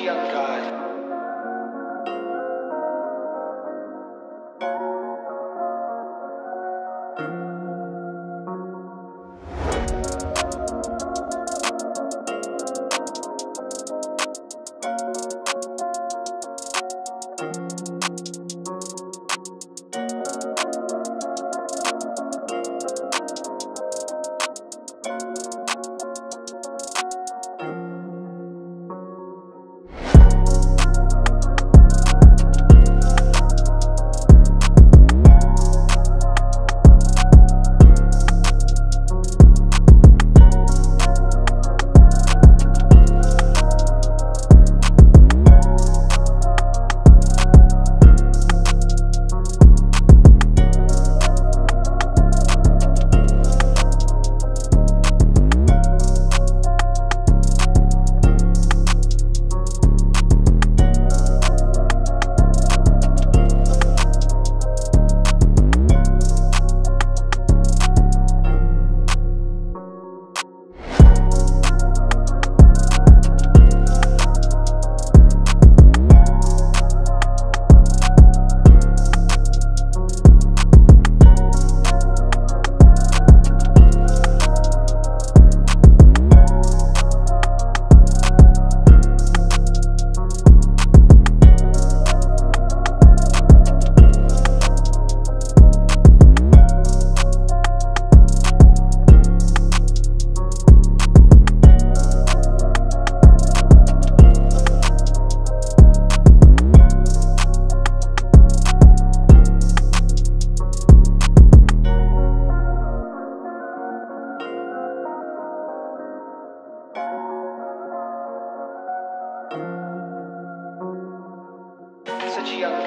Giancarlo. A